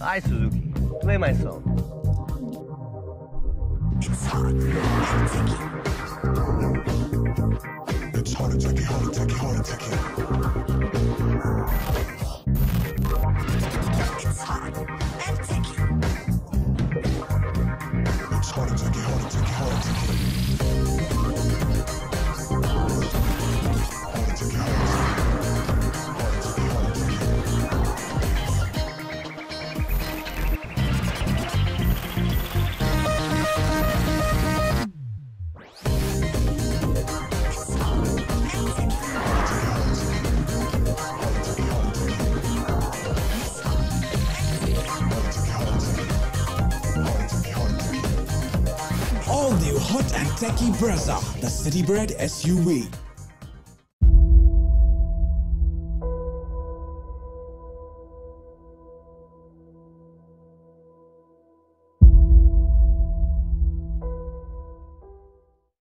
I Suzuki. Play my song. It's hot and ticky. It's hot and ticky, hot and ticky, hot and ticky. It's hot and ticky. It's hot and ticky, hot and ticky, hot and ticky. Hot and new Hot and Techy Brezza, the City Bred SUV.